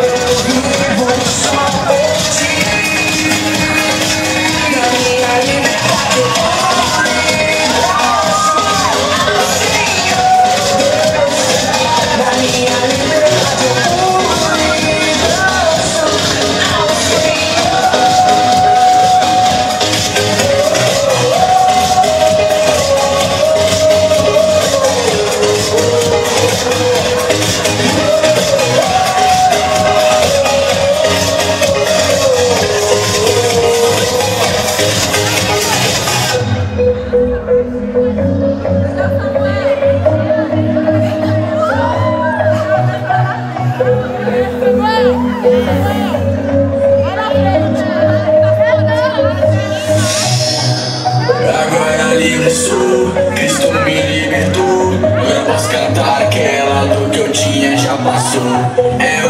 Hallelujah. Agora livre sou, Cristo me libertou. Eu posso cantar aquela dor que eu tinha já passou. É